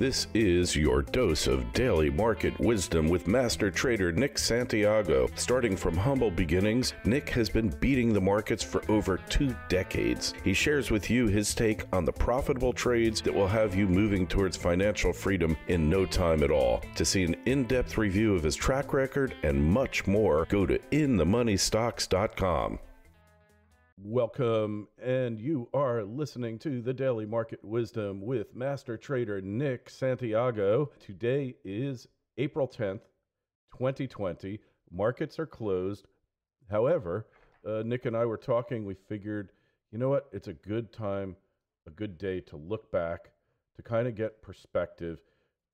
This is your dose of daily market wisdom with master trader Nick Santiago. Starting from humble beginnings, Nick has been beating the markets for over two decades. He shares with you his take on the profitable trades that will have you moving towards financial freedom in no time at all. To see an in depth review of his track record and much more, go to inthemoneystocks.com. Welcome, and you are listening to the Daily Market Wisdom with Master Trader Nick Santiago. Today is April 10th, 2020. Markets are closed. However, uh, Nick and I were talking. We figured, you know what? It's a good time, a good day to look back, to kind of get perspective,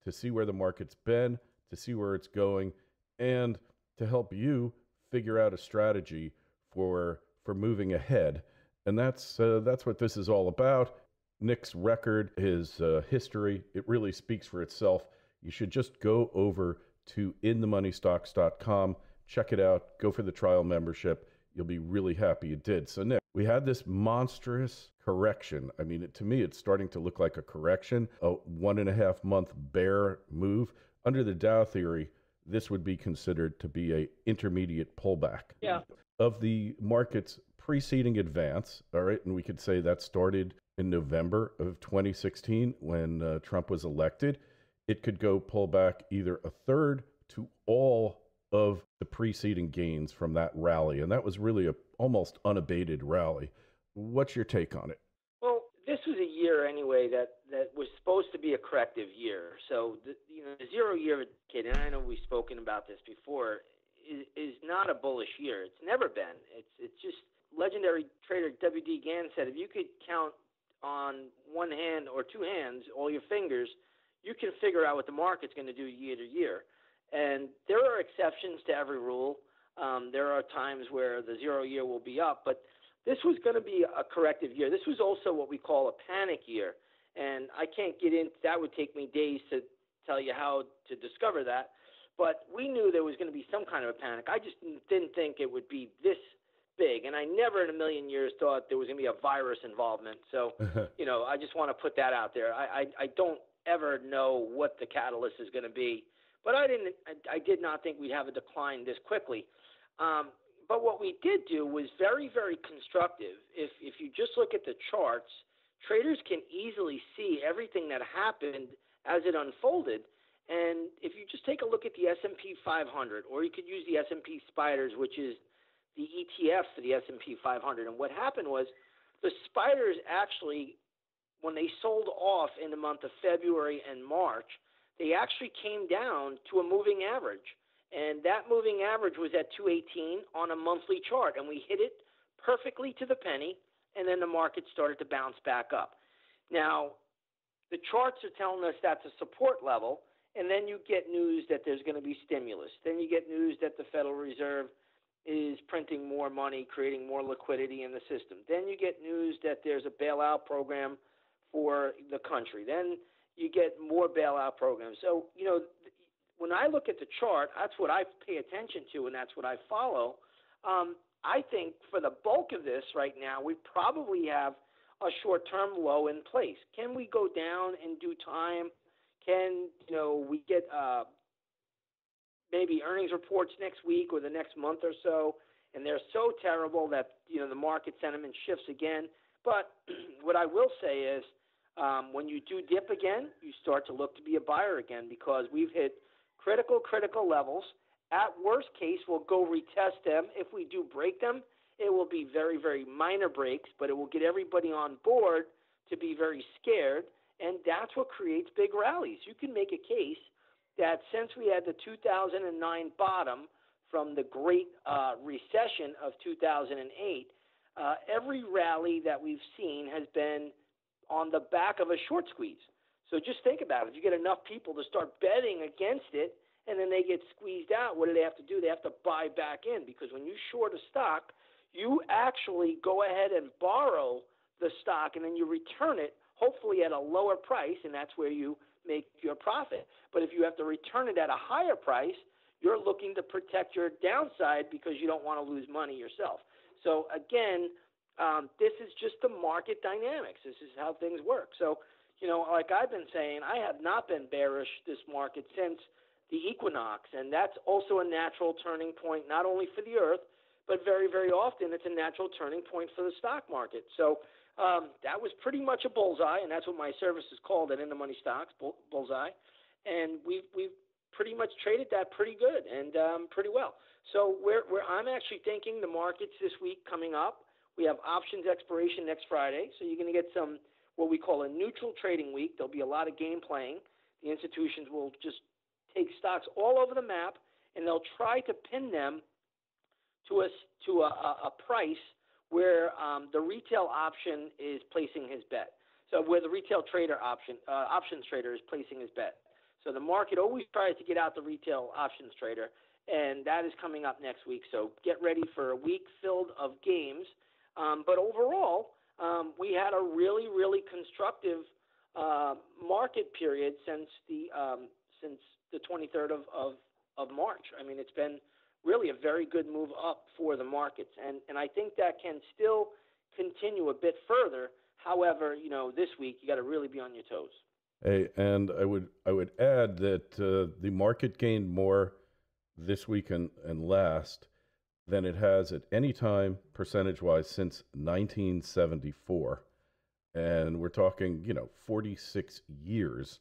to see where the market's been, to see where it's going, and to help you figure out a strategy for for moving ahead. And that's uh, that's what this is all about. Nick's record, his uh, history, it really speaks for itself. You should just go over to inthemoneystocks.com, check it out, go for the trial membership. You'll be really happy you did. So, Nick, we had this monstrous correction. I mean, it, to me, it's starting to look like a correction, a one and a half month bear move. Under the Dow theory, this would be considered to be a intermediate pullback. Yeah. Of the market's preceding advance, all right, and we could say that started in November of 2016 when uh, Trump was elected. It could go pull back either a third to all of the preceding gains from that rally, and that was really a almost unabated rally. What's your take on it? Well, this was a year anyway that that was supposed to be a corrective year. So the, you know, the zero year kid, and I know we've spoken about this before, is, not a bullish year. It's never been. It's it's just legendary trader W.D. Gann said if you could count on one hand or two hands, all your fingers, you can figure out what the market's going to do year to year. And there are exceptions to every rule. Um, there are times where the zero year will be up, but this was going to be a corrective year. This was also what we call a panic year. And I can't get into that would take me days to tell you how to discover that. But we knew there was going to be some kind of a panic. I just didn't think it would be this big. And I never in a million years thought there was going to be a virus involvement. So, you know, I just want to put that out there. I, I, I don't ever know what the catalyst is going to be, but I didn't. I, I did not think we'd have a decline this quickly. Um, but what we did do was very, very constructive. If if you just look at the charts, traders can easily see everything that happened as it unfolded. And if you just take a look at the S&P 500, or you could use the S&P Spiders, which is the ETF for the S&P 500. And what happened was the spiders actually, when they sold off in the month of February and March, they actually came down to a moving average. And that moving average was at 218 on a monthly chart. And we hit it perfectly to the penny. And then the market started to bounce back up. Now, the charts are telling us that's a support level. And then you get news that there's going to be stimulus. Then you get news that the Federal Reserve is printing more money, creating more liquidity in the system. Then you get news that there's a bailout program for the country. Then you get more bailout programs. So, you know, when I look at the chart, that's what I pay attention to and that's what I follow. Um, I think for the bulk of this right now, we probably have a short term low in place. Can we go down in due time? Can, you know, we get uh, maybe earnings reports next week or the next month or so, and they're so terrible that you know the market sentiment shifts again. But what I will say is, um, when you do dip again, you start to look to be a buyer again because we've hit critical, critical levels. At worst case, we'll go retest them. If we do break them, it will be very, very minor breaks, but it will get everybody on board to be very scared. And that's what creates big rallies. You can make a case that since we had the 2009 bottom from the Great uh, Recession of 2008, uh, every rally that we've seen has been on the back of a short squeeze. So just think about it. If you get enough people to start betting against it and then they get squeezed out, what do they have to do? They have to buy back in because when you short a stock, you actually go ahead and borrow the stock and then you return it, hopefully at a lower price, and that's where you make your profit. But if you have to return it at a higher price, you're looking to protect your downside because you don't want to lose money yourself. So again, um, this is just the market dynamics. This is how things work. So you know, like I've been saying, I have not been bearish this market since the equinox, and that's also a natural turning point, not only for the Earth, but very, very often it's a natural turning point for the stock market. So um, that was pretty much a bullseye, and that's what my service is called at In the Money Stocks, bull, bullseye. And we've we've pretty much traded that pretty good and um, pretty well. So where where I'm actually thinking the markets this week coming up, we have options expiration next Friday, so you're going to get some what we call a neutral trading week. There'll be a lot of game playing. The institutions will just take stocks all over the map, and they'll try to pin them to a to a, a price where um, the retail option is placing his bet. So where the retail trader option uh, options trader is placing his bet. So the market always tries to get out the retail options trader, and that is coming up next week. So get ready for a week filled of games. Um, but overall, um, we had a really, really constructive uh, market period since the um, since the 23rd of, of, of March. I mean, it's been really a very good move up for the markets, and and I think that can still continue a bit further. However, you know, this week you got to really be on your toes. Hey, and I would I would add that uh, the market gained more this week and, and last than it has at any time percentage wise since 1974. And we're talking, you know, 46 years.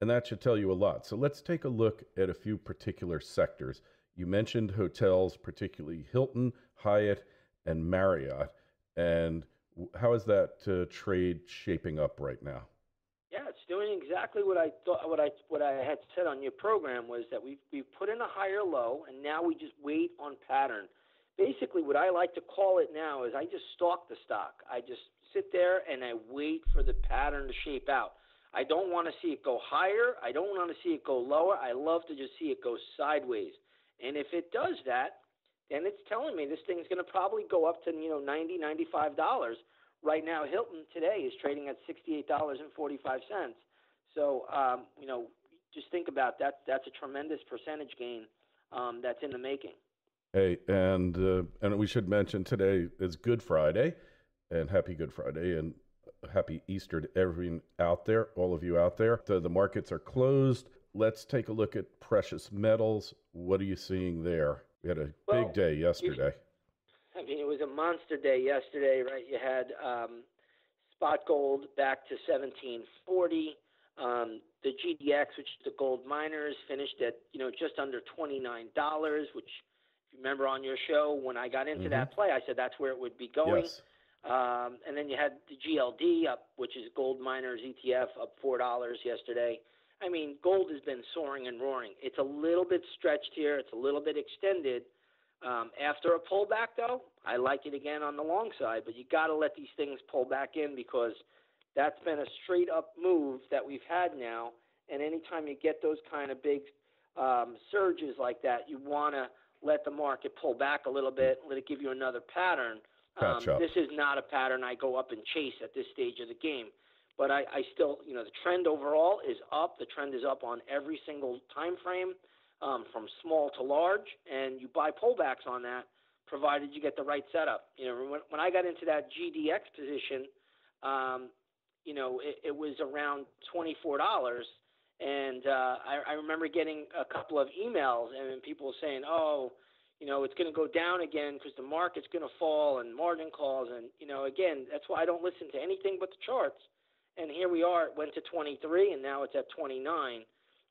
And that should tell you a lot. So let's take a look at a few particular sectors. You mentioned hotels, particularly Hilton, Hyatt, and Marriott. And how is that uh, trade shaping up right now? Yeah, it's doing exactly what I thought. What I what I had said on your program was that we we put in a higher low, and now we just wait on pattern. Basically, what I like to call it now is I just stalk the stock. I just sit there and I wait for the pattern to shape out. I don't want to see it go higher. I don't want to see it go lower. I love to just see it go sideways. And if it does that, then it's telling me this thing's going to probably go up to you know ninety, ninety-five dollars. Right now, Hilton today is trading at sixty-eight dollars and forty-five cents. So um, you know, just think about that. That's a tremendous percentage gain um, that's in the making. Hey, and uh, and we should mention today is Good Friday, and Happy Good Friday, and Happy Easter to everyone out there, all of you out there. The, the markets are closed. Let's take a look at precious metals. What are you seeing there? We had a well, big day yesterday. I mean, it was a monster day yesterday, right? You had um, spot gold back to 1740. Um, the GDX, which is the gold miners, finished at you know just under twenty nine dollars. Which, if you remember on your show when I got into mm-hmm. that play, I said that's where it would be going. Yes. Um, and then you had the GLD up, which is gold miners ETF, up four dollars yesterday. I mean, gold has been soaring and roaring. It's a little bit stretched here. It's a little bit extended. Um, after a pullback, though, I like it again on the long side, but you got to let these things pull back in because that's been a straight up move that we've had now. And anytime you get those kind of big um, surges like that, you want to let the market pull back a little bit, let it give you another pattern. Um, this is not a pattern I go up and chase at this stage of the game. But I, I still, you know, the trend overall is up. The trend is up on every single time frame um, from small to large, and you buy pullbacks on that, provided you get the right setup. You know, when, when I got into that GDX position, um, you know, it, it was around twenty four dollars, and uh, I, I remember getting a couple of emails and people saying, "Oh, you know, it's going to go down again because the market's going to fall and margin calls." And you know, again, that's why I don't listen to anything but the charts. And here we are, it went to 23, and now it's at 29.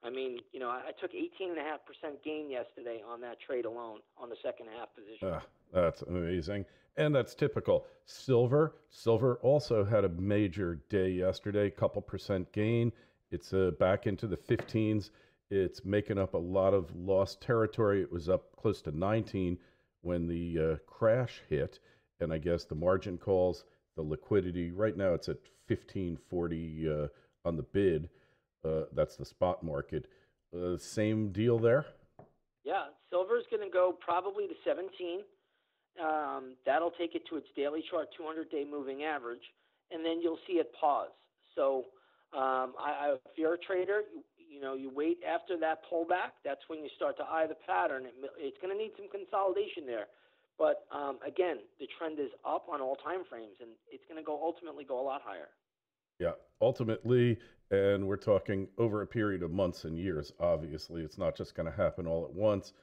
I mean, you know, I, took 18.5% gain yesterday on that trade alone on the second half position. Uh, that's amazing. And that's typical. Silver, silver also had a major day yesterday, couple percent gain. It's uh, back into the 15s. It's making up a lot of lost territory. It was up close to 19 when the uh, crash hit. And I guess the margin calls, the liquidity, right now it's at 1540 uh, on the bid. Uh, that's the spot market. Uh, same deal there. Yeah, silver is going to go probably to 17. Um, that'll take it to its daily chart 200 day moving average, and then you'll see it pause. So, um, I, I, if you're a trader, you, you, know you wait after that pullback. That's when you start to eye the pattern. It, it's going to need some consolidation there, but um, again, the trend is up on all time frames, and it's going to go ultimately go a lot higher. Yeah, ultimately, and we're talking over a period of months and years. Obviously, it's not just going to happen all at once,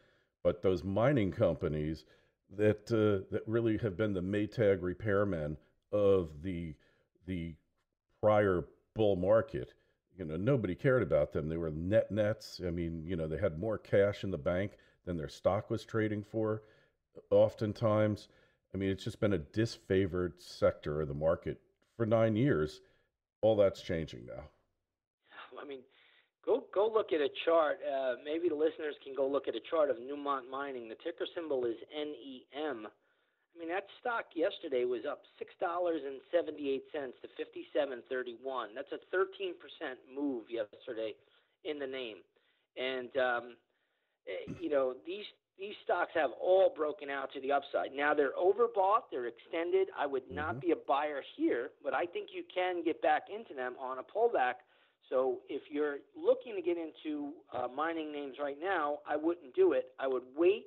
but those mining companies that uh, that really have been the Maytag repairmen of the the prior bull market. You know, nobody cared about them. They were net nets. I mean, you know, they had more cash in the bank than their stock was trading for. Oftentimes, I mean, it's just been a disfavored sector of the market for nine years. All that's changing now. I mean, go go look at a chart. Uh, maybe the listeners can go look at a chart of Newmont Mining. The ticker symbol is NEM. I mean, that stock yesterday was up six dollars and seventy-eight cents to fifty-seven thirty-one. That's a thirteen percent move yesterday in the name, and um, eh, you know these these stocks have all broken out to the upside. Now they're overbought, they're extended. I would not mm-hmm. be a buyer here, but I think you can get back into them on a pullback so if you're looking to get into uh, mining names right now, I wouldn't do it. I would wait,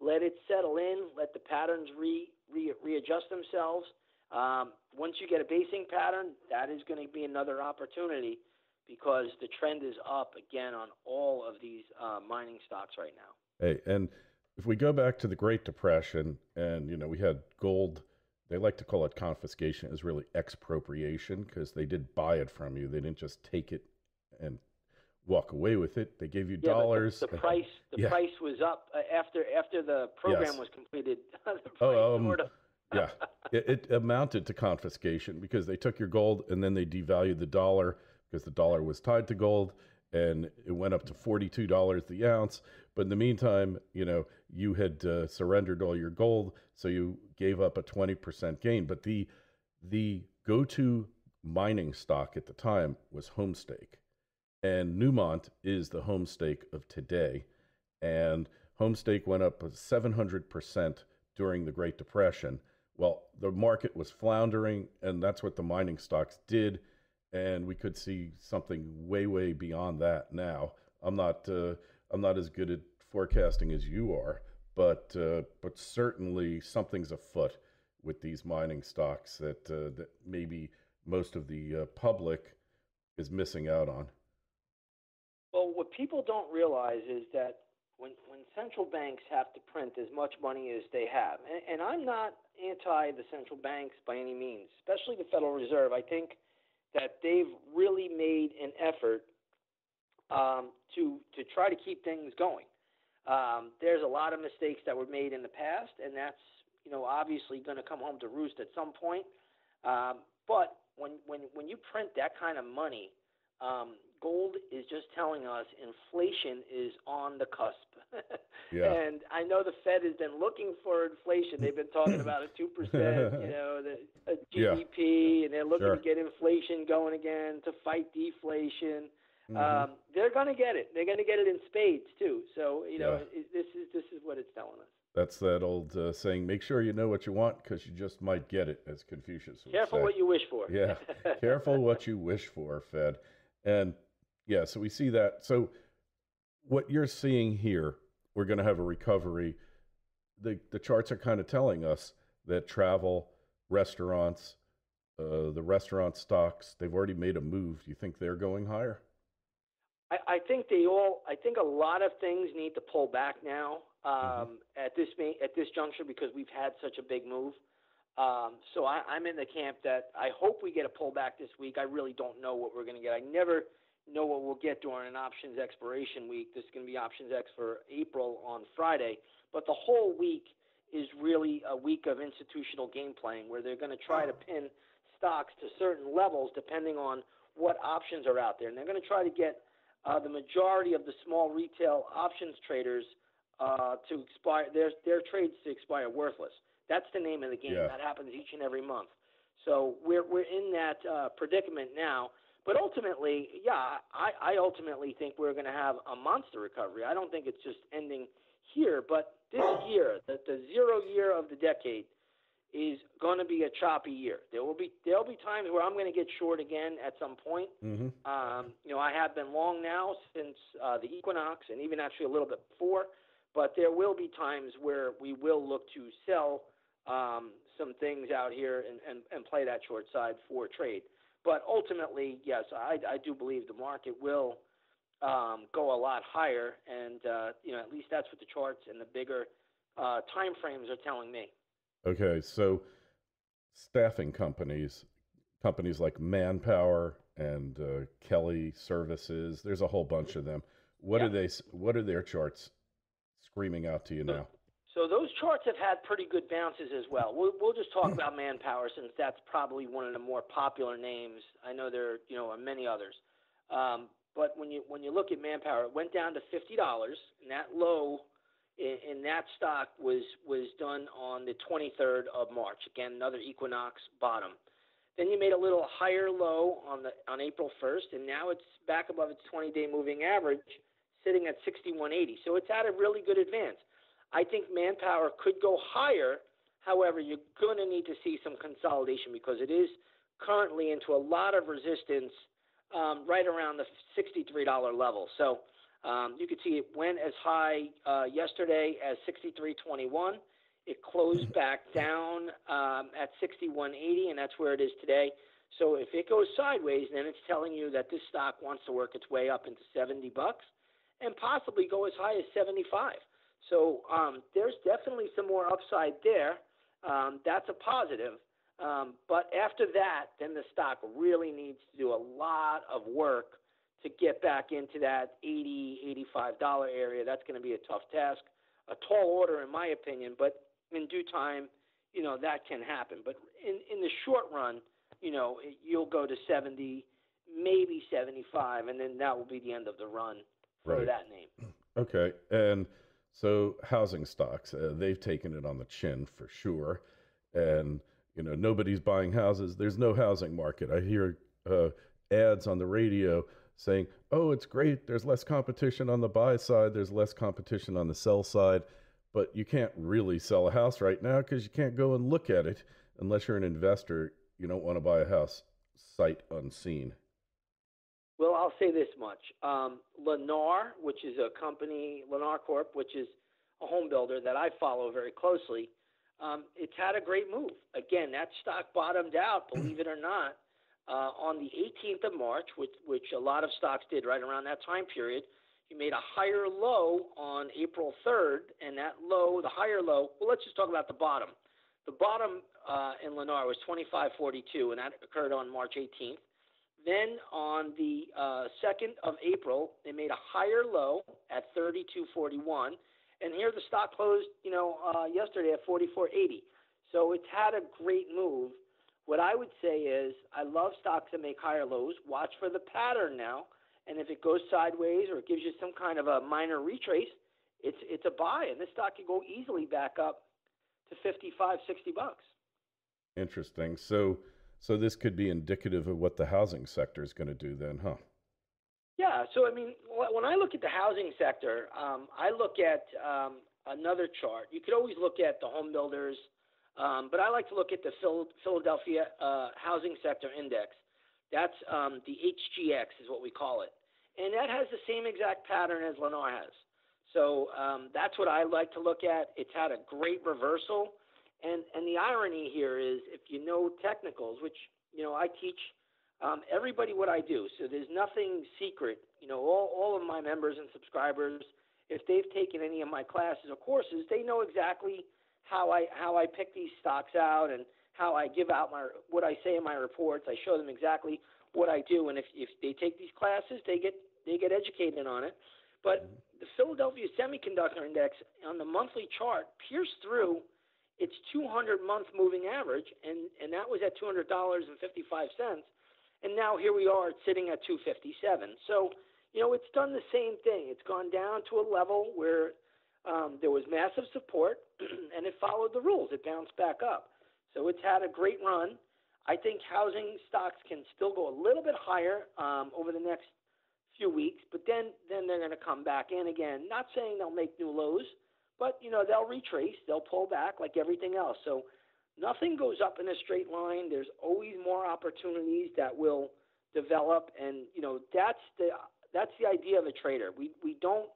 let it settle in, let the patterns re, re readjust themselves. Um, once you get a basing pattern, that is going to be another opportunity because the trend is up again on all of these uh, mining stocks right now. Hey, and if we go back to the Great Depression, and you know we had gold they like to call it confiscation is really expropriation because they did buy it from you. They didn't just take it and walk away with it. They gave you yeah, dollars. The, the price, the yeah. price was up uh, after after the program yes. was completed. oh, um, yeah, it, it amounted to confiscation because they took your gold and then they devalued the dollar because the dollar was tied to gold and it went up to forty-two dollars the ounce. But in the meantime, you know, you had uh, surrendered all your gold, so you gave up a 20% gain. But the the go-to mining stock at the time was Homestake. And Newmont is the Homestake of today. And Homestake went up 700% during the Great Depression. Well, the market was floundering, and that's what the mining stocks did. And we could see something way, way beyond that now. I'm not, uh, I'm not as good at forecasting as you are, but uh, but certainly something's afoot with these mining stocks that uh, that maybe most of the uh, public is missing out on. Well, what people don't realize is that when when central banks have to print as much money as they have, and, and I'm not anti the central banks by any means, especially the Federal Reserve. I think that they've really made an effort um, to to try to keep things going. Um, there's a lot of mistakes that were made in the past, and that's you know obviously going to come home to roost at some point. Um, but when when when you print that kind of money, um, gold is just telling us inflation is on the cusp. yeah. And I know the Fed has been looking for inflation. They've been talking about a two percent, you know, the GDP, yeah. and they're looking sure. to get inflation going again to fight deflation. Mm-hmm. Um, they're going to get it. They're going to get it in spades too. So you know, yeah. it, this is this is what it's telling us. That's that old uh, saying: "Make sure you know what you want, because you just might get it." As Confucius would Careful say. what you wish for. Yeah, careful what you wish for, Fed. And yeah, so we see that. So what you're seeing here, we're going to have a recovery. The the charts are kind of telling us that travel, restaurants, uh, the restaurant stocks, they've already made a move. Do you think they're going higher? I, I think they all. I think a lot of things need to pull back now um, mm-hmm. at this at this juncture because we've had such a big move. Um, so I, I'm in the camp that I hope we get a pullback this week. I really don't know what we're going to get. I never know what we'll get during an options expiration week. This is going to be options X for April on Friday, but the whole week is really a week of institutional game playing where they're going to try to pin stocks to certain levels depending on what options are out there, and they're going to try to get uh, the majority of the small retail options traders uh, to expire their their trades to expire worthless. That's the name of the game. Yeah. That happens each and every month. So we're we're in that uh, predicament now. But ultimately, yeah, I, I ultimately think we're going to have a monster recovery. I don't think it's just ending here, but this year, the, the zero year of the decade, is going to be a choppy year. There will be there'll be times where I'm going to get short again at some point. Mm-hmm. Um, you know, I have been long now since uh, the equinox, and even actually a little bit before. But there will be times where we will look to sell um, some things out here and, and, and play that short side for trade. But ultimately, yes, I, I do believe the market will um, go a lot higher, and uh, you know at least that's what the charts and the bigger uh, time frames are telling me. Okay, so staffing companies, companies like Manpower and uh, Kelly Services, there's a whole bunch of them. What Yeah. are they? What are their charts screaming out to you now? So those charts have had pretty good bounces as well. We'll, we'll just talk about Manpower since that's probably one of the more popular names. I know there, you know, are many others. Um, but when you when you look at Manpower, it went down to fifty dollars, and that low in, in that stock was was done on the 23rd of March. Again, another Equinox bottom. Then you made a little higher low on the on April 1st, and now it's back above its 20-day moving average, sitting at 61.80. So it's had a really good advance. I think Manpower could go higher. However, you're going to need to see some consolidation because it is currently into a lot of resistance um, right around the $63 level. So um, you could see it went as high uh, yesterday as 63.21. It closed back down um, at 61.80, and that's where it is today. So if it goes sideways, then it's telling you that this stock wants to work its way up into 70 bucks and possibly go as high as 75. So um, there's definitely some more upside there. Um, that's a positive. Um, but after that, then the stock really needs to do a lot of work to get back into that 80 $85 area. That's going to be a tough task. A tall order, in my opinion, but in due time, you know, that can happen. But in, in the short run, you know, you'll go to 70, maybe 75, and then that will be the end of the run for Right. that name. Okay, and so housing stocks, uh, they've taken it on the chin for sure, and you know nobody's buying houses. There's no housing market. I hear uh, ads on the radio saying, "Oh, it's great. There's less competition on the buy side. There's less competition on the sell side." But you can't really sell a house right now because you can't go and look at it unless you're an investor. You don't want to buy a house sight unseen. Well, I'll say this much. Um, Lennar, which is a company, Lennar Corp, which is a home builder that I follow very closely, um, it's had a great move. Again, that stock bottomed out, believe it or not, uh, on the 18th of March, which, which a lot of stocks did right around that time period. You made a higher low on April 3rd, and that low, the higher low, well, let's just talk about the bottom. The bottom uh, in Lennar was 25.42, and that occurred on March 18th. Then on the uh, 2nd of April, they made a higher low at 32.41, and here the stock closed, you know, uh, yesterday at 44.80. So it's had a great move. What I would say is, I love stocks that make higher lows. Watch for the pattern now, and if it goes sideways or it gives you some kind of a minor retrace, it's it's a buy, and this stock can go easily back up to 55, 60 bucks. Interesting. So, so this could be indicative of what the housing sector is going to do then, huh? Yeah. So I mean, when I look at the housing sector, um, I look at um, another chart. You could always look at the home builders, um, but I like to look at the Phil- Philadelphia uh, Housing Sector Index. That's um, the HGX, is what we call it, and that has the same exact pattern as Lennar has. So um, that's what I like to look at. It's had a great reversal, and and the irony here is, if you know technicals, which you know I teach um, everybody what I do. So there's nothing secret. You know, all, all of my members and subscribers, if they've taken any of my classes or courses, they know exactly how I how I pick these stocks out and how I give out my what I say in my reports. I show them exactly what I do, and if if they take these classes, they get they get educated on it. But the Philadelphia Semiconductor Index on the monthly chart pierced through its 200 month moving average, and and that was at $200.55 and now here we are sitting at 257 so you know it's done the same thing. It's gone down to a level where um, there was massive support and it followed the rules. It bounced back up. So it's had a great run. I think housing stocks can still go a little bit higher um, over the next few weeks but then then they're going to come back in again. Not saying they'll make new lows but you know they'll retrace they'll pull back like everything else so nothing goes up in a straight line. There's always more opportunities that will develop, and you know that's the that's the idea of a trader. We we don't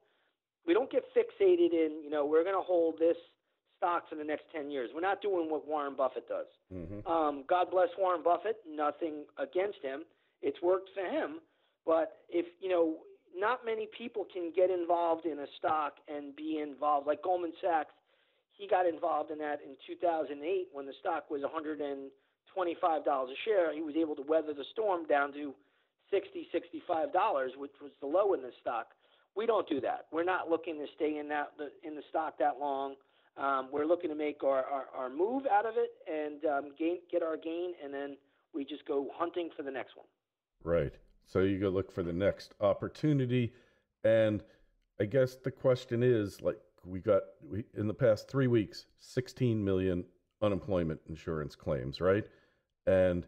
we don't get fixated in you know we're going to hold this stock for the next 10 years. We're not doing what Warren Buffett does. Mm-hmm. Um, God bless Warren Buffett. Nothing against him. It's worked for him. But if, you know, not many people can get involved in a stock and be involved. Like Goldman Sachs, he got involved in that in 2008 when the stock was 125 dollars a share. He was able to weather the storm down to 60, 65 dollars, which was the low in the stock. We don't do that. We're not looking to stay in that in the stock that long. Um, we're looking to make our, our, our move out of it and um, gain, get our gain, and then we just go hunting for the next one. Right. So you go look for the next opportunity. And I guess the question is like, we got we, in the past three weeks, 16 million unemployment insurance claims, right? And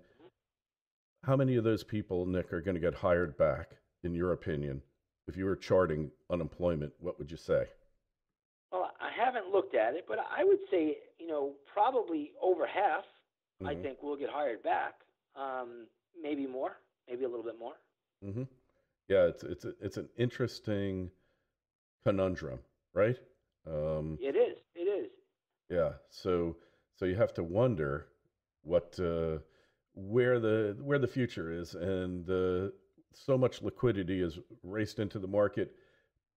how many of those people, Nick, are going to get hired back, in your opinion? If you were charting unemployment, what would you say? Well, I haven't looked at it, but I would say, you know, probably over half, mm-hmm. I think, will get hired back. Um, maybe more, maybe a little bit more. Mm-hmm. Yeah, it's it's a, it's an interesting conundrum, right? Um, it is. It is. Yeah. So so you have to wonder what uh, where the where the future is, and uh, so much liquidity is raced into the market,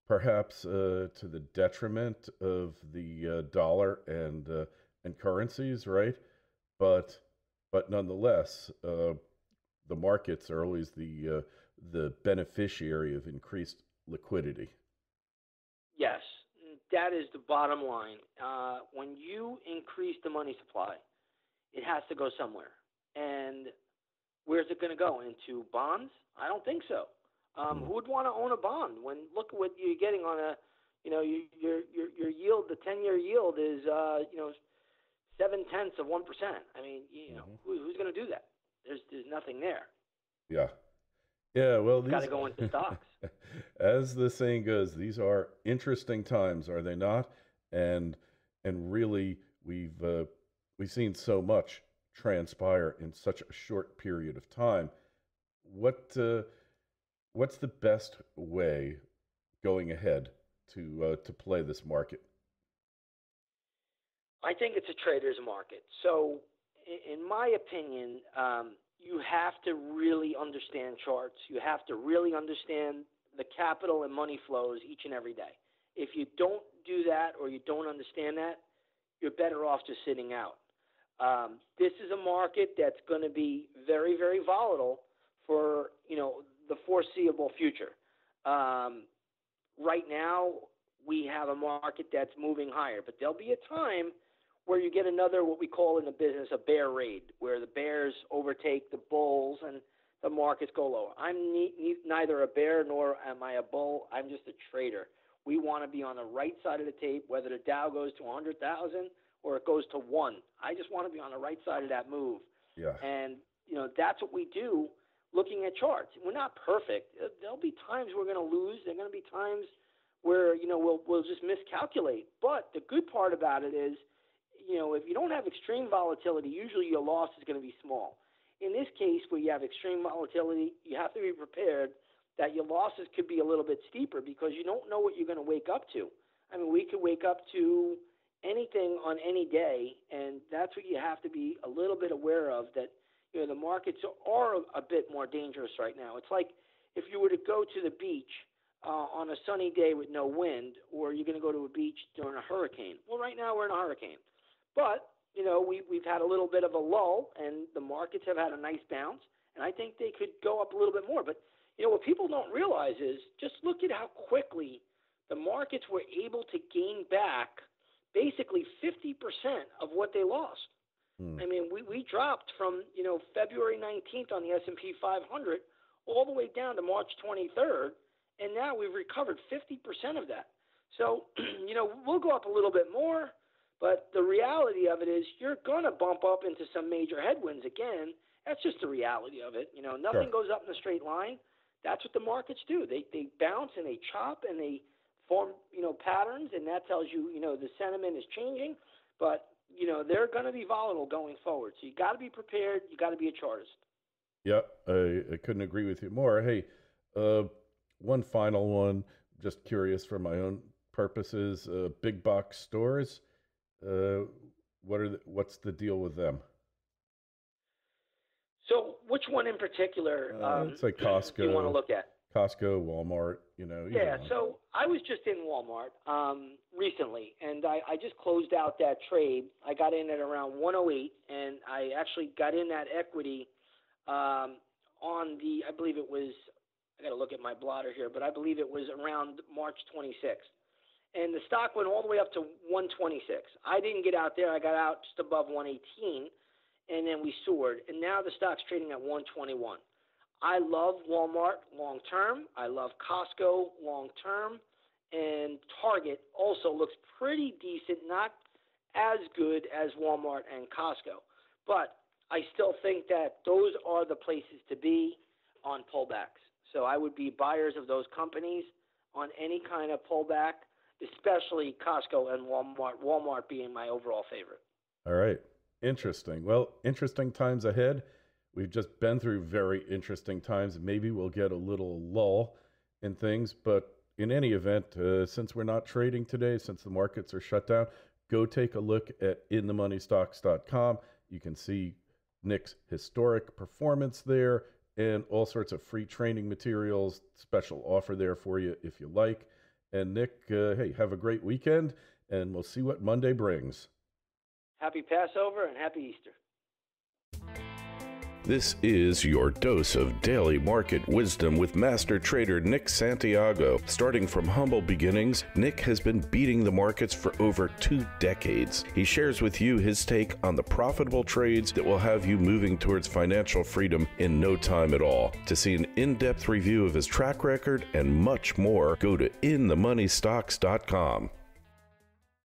perhaps uh, to the detriment of the uh, dollar and uh, and currencies, right? But but nonetheless, uh, the markets are always the the beneficiary of increased liquidity. Yes, that is the bottom line. Uh, when you increase the money supply, it has to go somewhere. And where's it going to go? Into bonds? I don't think so. Um, who would want to own a bond when look at what you're getting on a, you know, your your your, your yield, the ten year yield is, uh, you know, seven tenths of one percent. I mean, you know, mm-hmm. who, who's going to do that? There's there's nothing there. Yeah, yeah, well, these got to go into stocks. As the saying goes, these are interesting times, are they not? And and really, we've uh, we've seen so much transpire in such a short period of time. What uh, what's the best way going ahead to uh, to play this market? I think it's a trader's market. So, in my opinion, um, you have to really understand charts. You have to really understand the capital and money flows each and every day. If you don't do that or you don't understand that, you're better off just sitting out. Um, this is a market that's going to be very, very volatile for you know the foreseeable future. Um, right now, we have a market that's moving higher, but there'll be a time where you get another what we call in the business a bear raid, where the bears overtake the bulls and the markets go lower. I'm ne- ne- neither a bear nor am I a bull. I'm just a trader. We want to be on the right side of the tape, whether the Dow goes to 100,000 or it goes to one. I just want to be on the right side of that move. Yeah. And you know that's what we do, looking at charts. We're not perfect. There'll be times we're going to lose. There're going to be times where you know we'll we'll just miscalculate. But the good part about it is you know, if you don't have extreme volatility, usually your loss is going to be small. In this case, where you have extreme volatility, you have to be prepared that your losses could be a little bit steeper because you don't know what you're going to wake up to. I mean, we could wake up to anything on any day, and that's what you have to be a little bit aware of. That you know the markets are a bit more dangerous right now. It's like if you were to go to the beach uh, on a sunny day with no wind, or you're going to go to a beach during a hurricane. Well, right now we're in a hurricane. But you know, we we've had a little bit of a lull, and the markets have had a nice bounce, and I think they could go up a little bit more. But you know, what people don't realize is just look at how quickly the markets were able to gain back basically 50% of what they lost. Hmm. I mean, we, we dropped from, you know, February 19th on the S&P 500 all the way down to March 23rd, and now we've recovered 50% of that. So, you know, we'll go up a little bit more, but the reality of it is you're going to bump up into some major headwinds again. That's just the reality of it. You know, nothing sure. goes up in a straight line. That's what the markets do. They they bounce and they chop and they form, you know, patterns and that tells you, you know, the sentiment is changing, but you know, they're going to be volatile going forward. So you got to be prepared, you got to be a chartist. Yep, I, I couldn't agree with you more. Hey, uh, one final one, just curious for my own purposes, uh, big box stores Uh, what are the, what's the deal with them? So, which one in particular? Uh, um, it's like Costco. Do you want to look at? Costco, Walmart, you know. Yeah, one. so I was just in Walmart um, recently, and I, I just closed out that trade. I got in at around 108, and I actually got in that equity um, on the, I believe it was, I got to look at my blotter here, but I believe it was around March 26th. And the stock went all the way up to 126. I didn't get out there. I got out just above 118, and then we soared. And now the stock's trading at 121. I love Walmart long term. I love Costco long term. And Target also looks pretty decent, not as good as Walmart and Costco. But I still think that those are the places to be on pullbacks. So I would be buyers of those companies on any kind of pullback, especially Costco and Walmart, Walmart being my overall favorite. All right. Interesting. Well, interesting times ahead. We've just been through very interesting times. Maybe we'll get a little lull in things, but in any event, uh, since we're not trading today, since the markets are shut down, go take a look at inthemoneystocks.com. You can see Nick's historic performance there and all sorts of free training materials, special offer there for you if you like. And Nick, uh, hey, have a great weekend, and we'll see what Monday brings. Happy Passover and happy Easter. This is your dose of daily market wisdom with master trader Nick Santiago. Starting from humble beginnings, Nick has been beating the markets for over two decades. He shares with you his take on the profitable trades that will have you moving towards financial freedom in no time at all. To see an in depth review of his track record and much more, go to inthemoneystocks.com.